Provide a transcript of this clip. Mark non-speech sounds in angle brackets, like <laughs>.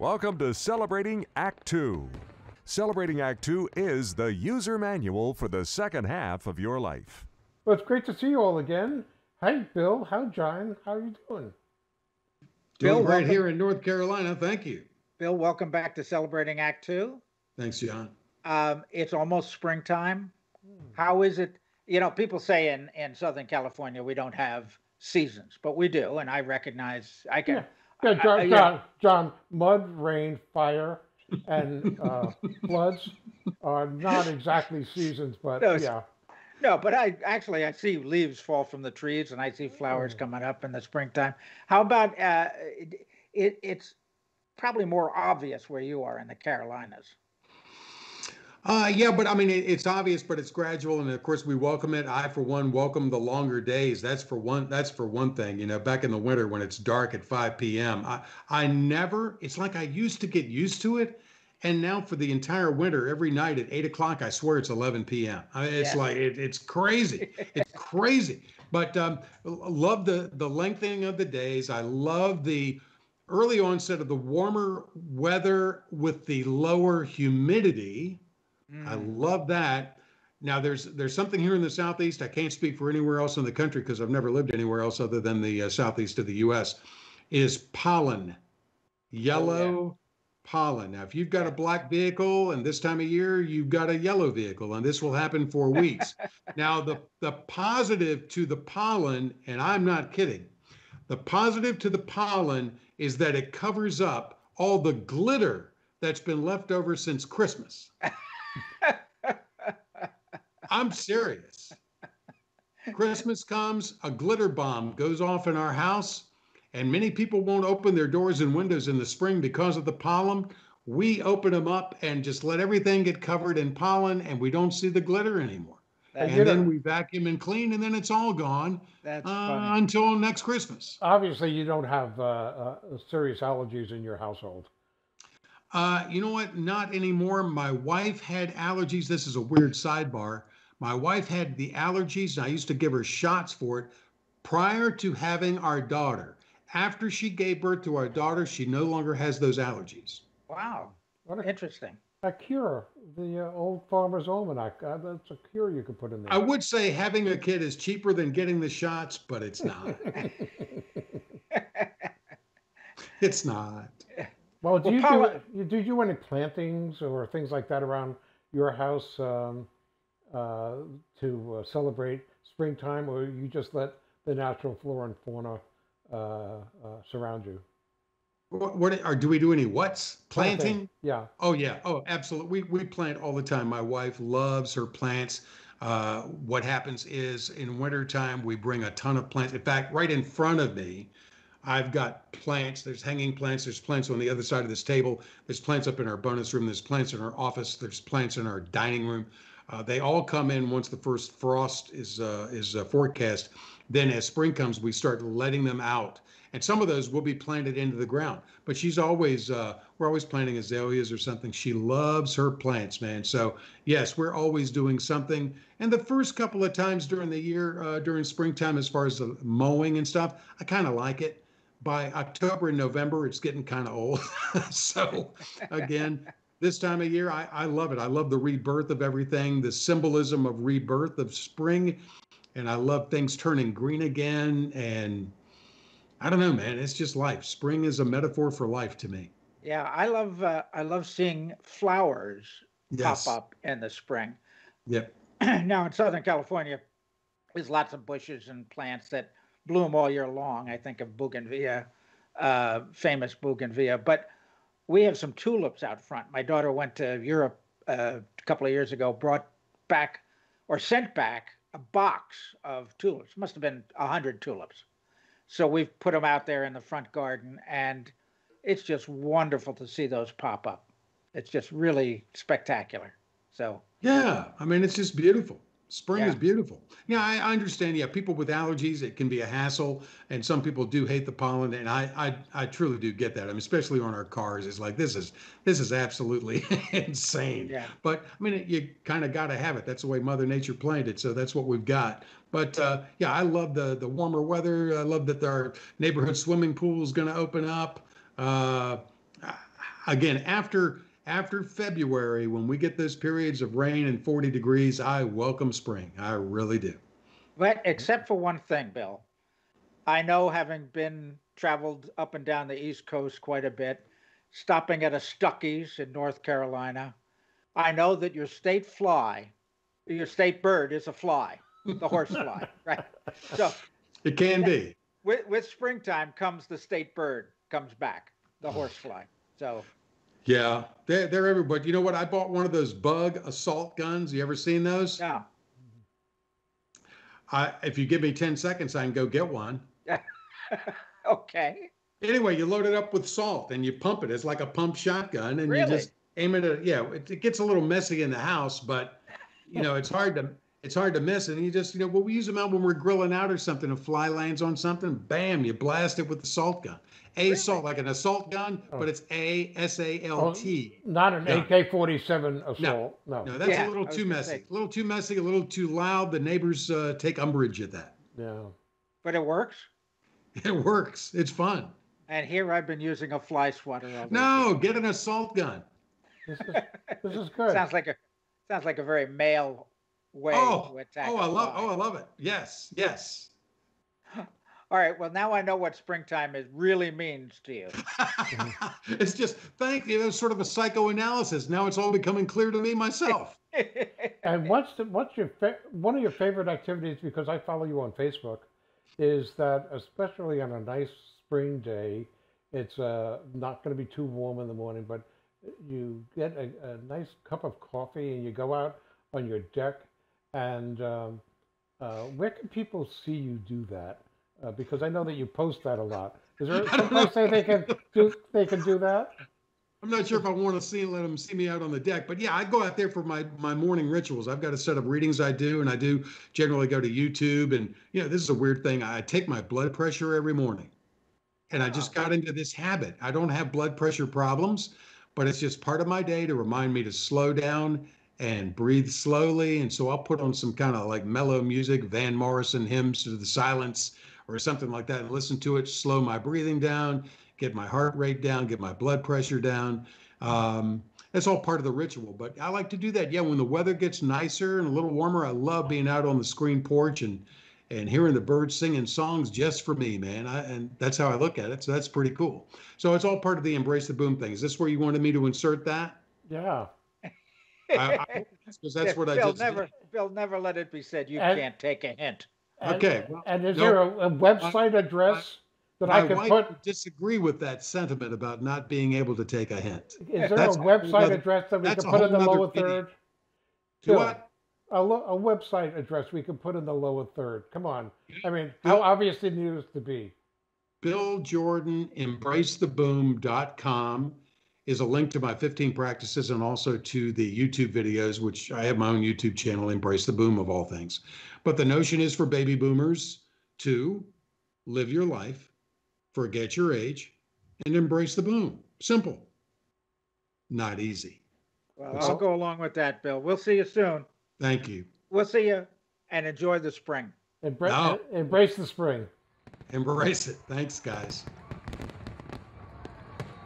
Welcome to Celebrating Act Two. Celebrating Act Two is the user manual for the second half of your life. Well, it's great to see you all again. Hi, Bill. Hi, John. How are you doing? Doing Bill, great welcome. here in North Carolina. Thank you. Bill, welcome back to Celebrating Act Two. Thanks, John. Um, it's almost springtime. How is it? You know, people say in, in Southern California we don't have seasons, but we do, and I recognize I can. Yeah. Yeah, John, I- yeah. John, John, mud, rain, fire, and uh, <laughs> floods are not exactly seasons, but No, yeah. No, but I actually I see leaves fall from the trees, and I see flowers Mm. coming up in the springtime. How about uh, it, it? It's probably more obvious where you are in the Carolinas. Uh, yeah, but I mean, it, it's obvious, but it's gradual, and of course, we welcome it. I, for one, welcome the longer days. That's for one. That's for one thing. You know, back in the winter when it's dark at 5 p.m., I I never. It's like I used to get used to it, and now for the entire winter, every night at eight o'clock, I swear it's 11 p.m. I mean, it's Yeah. like it, it's crazy. It's crazy. But um, love the the lengthening of the days. I love the early onset of the warmer weather with the lower humidity. I Mm. love that. Now there's there's something here in the southeast. I can't speak for anywhere else in the country because I've never lived anywhere else other than the uh, southeast of the U.S. Is pollen, yellow pollen. Now if you've got a black vehicle and this time of year you've got a yellow vehicle, and this will happen for <laughs> weeks. now the the positive to the pollen, and I'm not kidding, the positive to the pollen is that it covers up all the glitter that's been left over since Christmas. <laughs> I'm serious. Christmas comes, a glitter bomb goes off in our house, and many people won't open their doors and windows in the spring because of the pollen. We open them up and just let everything get covered in pollen, and we don't see the glitter anymore. That's, And know- then we vacuum and clean, and then it's all gone that's uh, funny. until next Christmas. Obviously, you don't have uh, uh, serious allergies in your household. Uh, you know what? Not anymore. My wife had allergies. This is a weird sidebar. My wife had the allergies, and I used to give her shots for it prior to having our daughter. After she gave birth to our daughter, she no longer has those allergies. Wow, What a, interesting. a cure, the uh, old farmer's almanac. Uh, that's a cure you could put in there. I would say having a kid is cheaper than getting the shots, but it's not. <laughs> it's not. well, do Well, you Paula- do you do you do any plantings or things like that around your house um, uh, to uh, celebrate springtime, or you just let the natural flora and fauna uh, uh, surround you? What, what are do we do any what's planting? Yeah. Oh yeah. Oh, absolutely. We we plant all the time. My wife loves her plants. Uh, what happens is in wintertime we bring a ton of plants. In fact, right in front of me, I've got plants. There's hanging plants. There's plants on the other side of this table. There's plants up in our bonus room. There's plants in our office. There's plants in our dining room. Uh, they all come in once the first frost is uh, is uh, forecast. Then as spring comes, we start letting them out and some of those will be planted into the ground. But she's always uh, we're always planting azaleas or something. She loves her plants, man. So yes, we're always doing something. And the first couple of times during the year, uh, during springtime, as far as the mowing and stuff, I kind of like it. By October and November, it's getting kind of old. <laughs> so again. This time of year, I, I love it. I love the rebirth of everything, the symbolism of rebirth of spring, and I love things turning green again. And I don't know, man. It's just life. Spring is a metaphor for life to me. Yeah, I love uh, I love seeing flowers Yes. pop up in the spring. Yep. <clears throat> now in Southern California, there's lots of bushes and plants that bloom all year long. I think of bougainvillea, uh, famous bougainvillea, but we have some tulips out front. My daughter went to Europe uh, a couple of years ago, brought back or sent back a box of tulips. Must have been a hundred tulips. So we've put them out there in the front garden, and it's just wonderful to see those pop up. It's just really spectacular. So Yeah. I mean, it's just beautiful. Spring Yeah. is beautiful. Yeah, I, I understand. Yeah, people with allergies, it can be a hassle, and some people do hate the pollen, and I, I, I truly do get that. I mean, especially on our cars, it's like this is this is absolutely <laughs> insane. Yeah. But I mean, you kind of got to have it. That's the way Mother Nature planned it, so that's what we've got. But uh, yeah, I love the the warmer weather. I love that our neighborhood swimming pool is going to open up. Uh, again after after February, when we get those periods of rain and 40 degrees, I welcome spring. I really do. But except for one thing, Bill, I know having been traveled up and down the East Coast quite a bit, stopping at a Stuckey's in North Carolina, I know that your state fly, your state bird is a fly, the horse <laughs> fly, right? So It can be. with, with springtime comes the state bird comes back, the horse fly. So Yeah, they're, they're everywhere. But you know what? I bought one of those bug assault guns. You ever seen those? yeah, I, if you give me 10 seconds, I can go get one. <laughs> okay. Anyway, you load it up with salt and you pump it. It's like a pump shotgun, and Really? you just aim it at. Yeah, it, it gets a little messy in the house, but you know it's hard to it's hard to miss. And you just you know, well, we use them out when we're grilling out or something. A fly lands on something, bam, you blast it with the salt gun. A salt like an assault gun, but it's A S A L T. Not an AK-47 assault. No. No, that's Yeah, a little too messy. say. A little too messy. A little too loud. The neighbors uh, take umbrage at that. Yeah. But it works. <laughs> It works. It's fun. And here I've been using a fly swatter. all those No, get an assault gun. This is, this is good. <laughs> Sounds like a sounds like a very male way Oh, to attack. oh, a I love. fly. Oh, I love it. Yes, yes. <laughs> All right. Well, now I know what springtime is really means to you. <laughs> it's just thank you. It was sort of a psychoanalysis. Now it's all becoming clear to me myself. <laughs> And what's the, what's your fa- one of your favorite activities? Because I follow you on Facebook, is that especially on a nice spring day, it's uh, not going to be too warm in the morning, but you get a, a nice cup of coffee and you go out on your deck. And um, uh, where can people see you do that? Uh, because I know that you post that a lot. Is there <laughs> someplace say they can do they can do that? I'm not sure if I want to see let them see me out on the deck, but yeah, I go out there for my my morning rituals. I've got a set of readings I do, and I do generally go to YouTube. And you know, this is a weird thing. I take my blood pressure every morning, and I just got into this habit. I don't have blood pressure problems, but it's just part of my day to remind me to slow down and breathe slowly. And so I'll put on some kind of like mellow music, Van Morrison hymns to the silence or something like that, and listen to it, slow my breathing down, get my heart rate down, get my blood pressure down. Um, that's all part of the ritual. But I like to do that. Yeah, when the weather gets nicer and a little warmer, I love being out on the screen porch and and hearing the birds singing songs just for me, man. I, and that's how I look at it. So that's pretty cool. So it's all part of the embrace the boom thing. Is this where you wanted me to insert that? Yeah. Because <laughs> that's what I Bill just never did. Bill never let it be said you And- can't take a hint. And, Okay, well, and is no, there a, a website address that I can wife put? would disagree with that sentiment about not being able to take a hint. Is there a That's a website nother- address that we can put in the lower video. third? Do Bill, what? A, lo- a website address we can put in the lower third. Come on. I mean, how obvious it needs to be. Bill Jordan, embracetheboom.com is a link to my 15 practices and also to the YouTube videos, which I have my own YouTube channel, Embrace the Boom of all things. But the notion is for baby boomers to live your life, forget your age, and embrace the boom. Simple. Not easy. Well, That's I'll all. go along with that, Bill. We'll see you soon. Thank you. We'll see you and enjoy the spring. Embra- No. Embrace the spring. Embrace it. Thanks, guys.